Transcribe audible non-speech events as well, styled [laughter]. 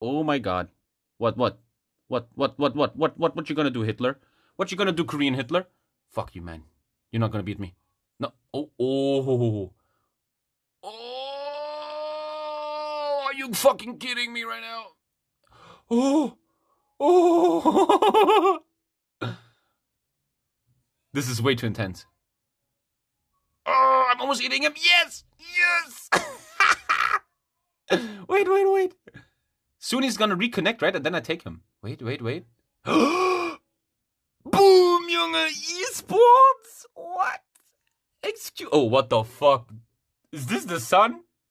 Oh my god. What, what? What, what, what, what, what, what, what you gonna do, Hitler? What you gonna do, Korean Hitler? Fuck you, man. You're not gonna beat me. No. Oh, oh. Oh, are you fucking kidding me right now? Oh, oh. [laughs] this is way too intense. Oh, I'm almost eating him. Yes, yes. [laughs] wait, wait, wait. Soon he's gonna reconnect, right? And then I take him. Wait, wait, wait. [gasps] Boom, Junge, esports. What? Excuse. Oh, what the fuck? Is this the sun?